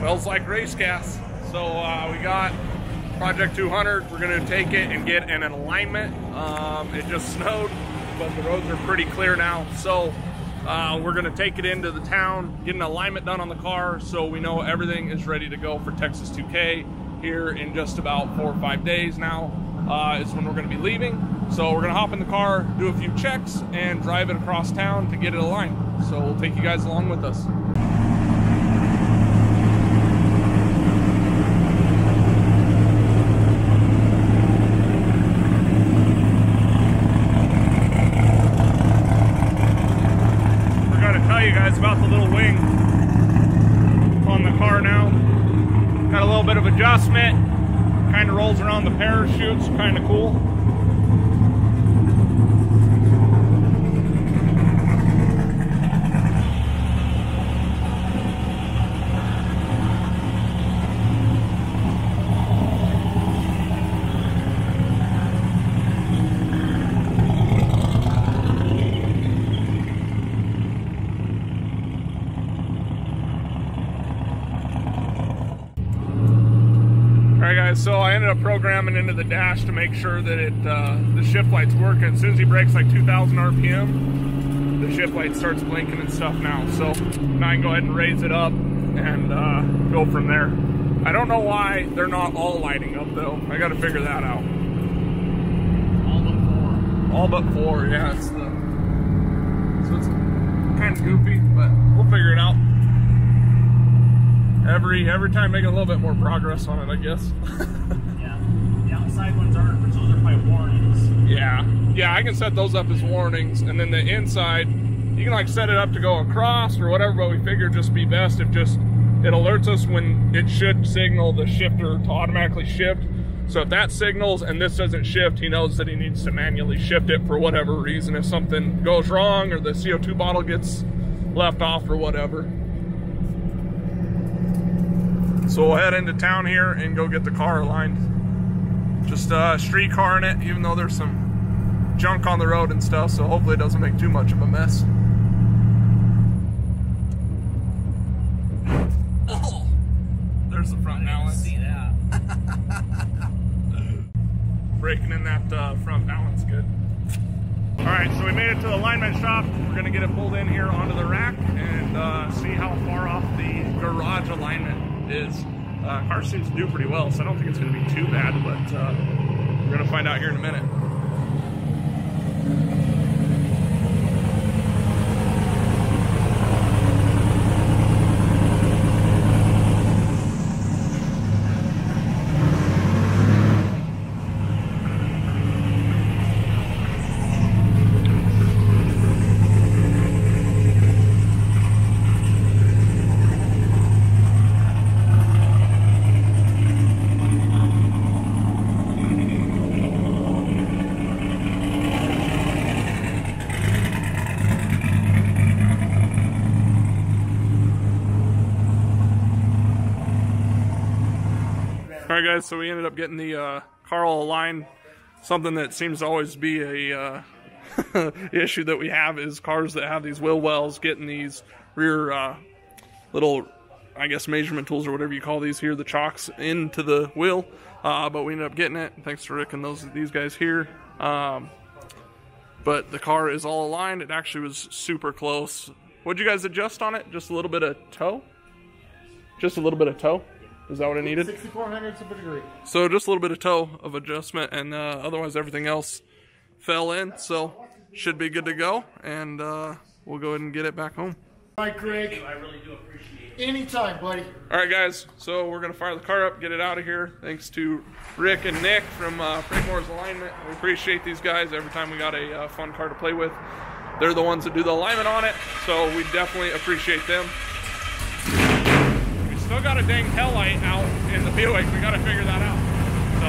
Smells like race gas. So uh, we got Project 200. We're gonna take it and get an alignment. Um, it just snowed, but the roads are pretty clear now. So uh, we're gonna take it into the town, get an alignment done on the car so we know everything is ready to go for Texas 2K here in just about four or five days now uh, is when we're gonna be leaving. So we're gonna hop in the car, do a few checks, and drive it across town to get it aligned. So we'll take you guys along with us. We're gonna tell you guys about the little wing on the car now. Got a little bit of adjustment, kind of rolls around the parachutes, kind of cool. So I ended up programming into the dash to make sure that it uh, the shift light's working. As soon as he breaks like 2,000 RPM, the shift light starts blinking and stuff now. So now I can go ahead and raise it up and uh, go from there. I don't know why they're not all lighting up though. I got to figure that out. All but four. All but four, yeah. It's the so it's kind of goofy, but we'll figure it out. Every every time making a little bit more progress on it, I guess. Yeah. The outside ones aren't, but those are probably warnings. Yeah, yeah, I can set those up as warnings, and then the inside, you can like set it up to go across or whatever. But we figure just be best if just it alerts us when it should signal the shifter to automatically shift. So if that signals and this doesn't shift, he knows that he needs to manually shift it for whatever reason. If something goes wrong or the CO2 bottle gets left off or whatever. So we'll head into town here and go get the car aligned. Just a street car in it, even though there's some junk on the road and stuff, so hopefully it doesn't make too much of a mess. Oh, there's the front balance. See that? Breaking in that uh, front balance good. All right, so we made it to the alignment shop. We're gonna get it pulled in here onto the rack and uh, see how far off the garage alignment is. Uh, car seems to do pretty well, so I don't think it's gonna be too bad, but uh, we're gonna find out here in a minute. All right, guys. So we ended up getting the uh, car all aligned. Something that seems to always be a uh, issue that we have is cars that have these wheel wells getting these rear uh, little, I guess, measurement tools or whatever you call these here, the chocks into the wheel. Uh, but we ended up getting it thanks to Rick and those these guys here. Um, but the car is all aligned. It actually was super close. What'd you guys adjust on it? Just a little bit of toe? Just a little bit of toe? Is that what it needed? 6400 of a degree. So just a little bit of toe of adjustment, and uh, otherwise everything else fell in. So should be good to go, and uh, we'll go ahead and get it back home. All right, Greg. I really do appreciate it. Anytime, buddy. All right, guys. So we're gonna fire the car up, get it out of here. Thanks to Rick and Nick from uh, Prigmore's Alignment. We appreciate these guys every time we got a uh, fun car to play with. They're the ones that do the alignment on it, so we definitely appreciate them. Still got a dang tail light out in the Buick. We got to figure that out. So,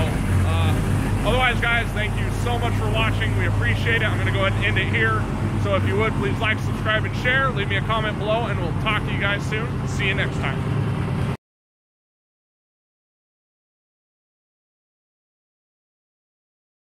uh, otherwise, guys, thank you so much for watching. We appreciate it. I'm going to go ahead and end it here. So, if you would, please like, subscribe, and share. Leave me a comment below, and we'll talk to you guys soon. See you next time.